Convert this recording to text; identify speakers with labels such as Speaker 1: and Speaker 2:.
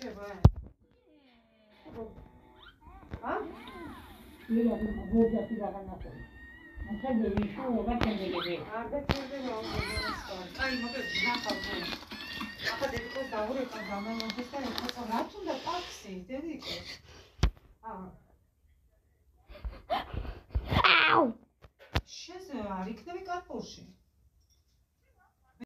Speaker 1: რჩება? ა?
Speaker 2: მე რა მოგდათი რაღაცა. ახლა გეიშო ვაკენდები.
Speaker 1: არ გაწევდა რა აი მოგეთ ნახავ ხარ. ახლა დედიკო დაურეკა გამამოხეს და ეხლა რა თუნდა ტაქსი დედიკო. აა
Speaker 2: აუ.
Speaker 1: შეზ არ იქნები კარპურში.